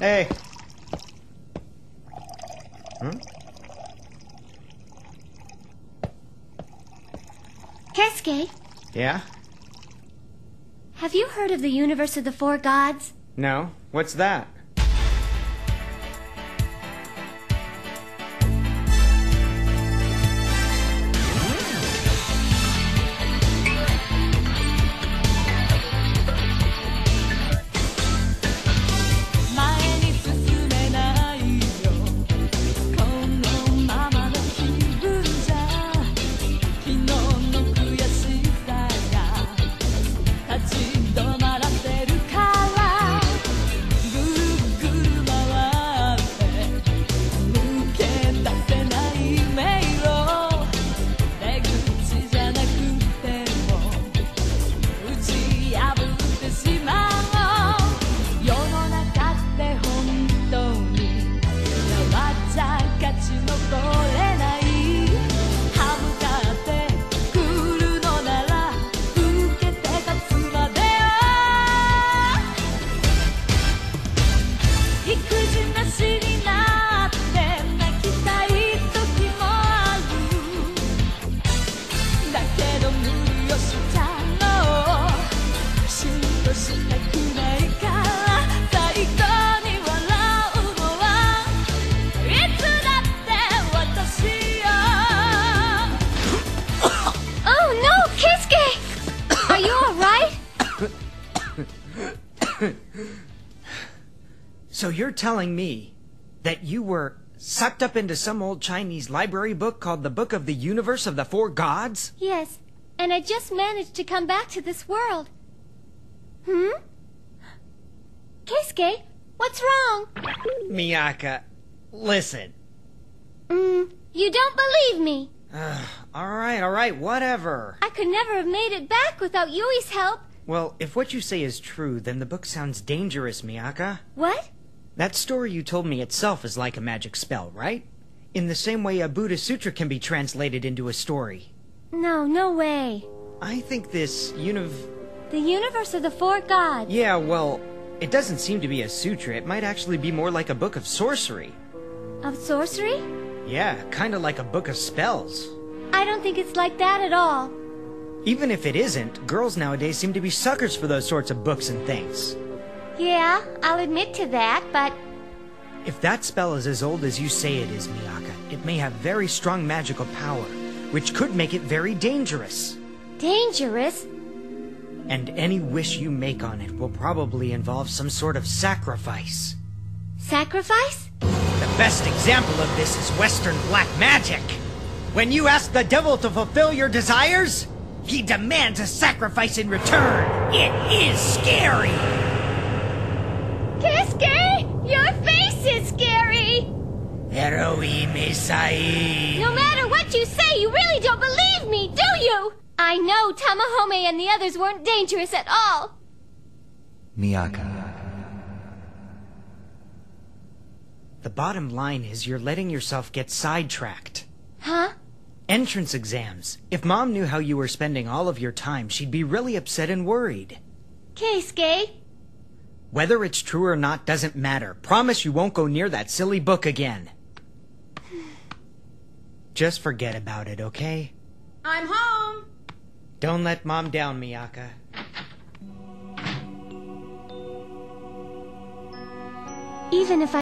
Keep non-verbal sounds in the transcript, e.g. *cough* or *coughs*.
Hey. Hmm? Keisuke, Yeah? have you heard of the universe of the four gods? No? What's that?「*coughs* *coughs* Oh, *coughs* so you're telling me that you were sucked up into some old Chinese library book called the Book of the Universe of the Four Gods? Yes, and I just managed to come back to this world. Hmm? Keisuke, what's wrong? Miaka, listen. Mm, you don't believe me. Alright, alright, whatever. I could never have made it back without Yui's help. Well, if what you say is true, then the book sounds dangerous, Miaka. What? That story you told me itself is like a magic spell, right? In the same way a Buddha Sutra can be translated into a story. No, no way. I think this univ... The universe of the four gods. Yeah, well, it doesn't seem to be a sutra. It might actually be more like a book of sorcery. Of sorcery? Yeah, kinda like a book of spells. I don't think it's like that at all. Even if it isn't, girls nowadays seem to be suckers for those sorts of books and things. Yeah, I'll admit to that, but If that spell is as old as you say it is, Miaka, it may have very strong magical power, which could make it very dangerous. dangerous. And any wish you make on it will probably involve some sort of sacrifice. Sacrifice? The best example of this is Western black magic. When you ask the devil to fulfill your desires, he demands a sacrifice in return. It is scary. Keisuke, your face is scary. Heroi Mesai. No matter what you say, you really don't believe me, do you? I know Tamahome and the others weren't dangerous at all. Miaka. The bottom line is you're letting yourself get sidetracked. Huh? Entrance exams. If mom knew how you were spending all of your time, she'd be really upset and worried. Keisuke, Whether it's true or not doesn't matter. Promise you won't go near that silly book again. *sighs* Just forget about it, okay? I'm home. Don't let mom down, Miaka. even if I